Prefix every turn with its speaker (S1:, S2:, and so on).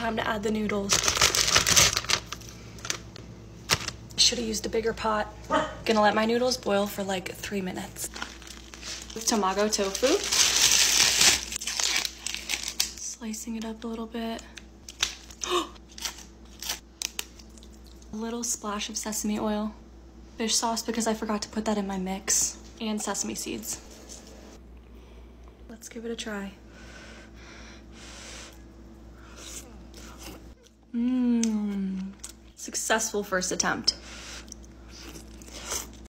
S1: time to add the noodles. Should have used a bigger pot. Gonna let my noodles boil for like three minutes. With tamago tofu. Slicing it up a little bit. a little splash of sesame oil. Fish sauce because I forgot to put that in my mix. And sesame seeds. Let's give it a try. Mmm. Successful first attempt.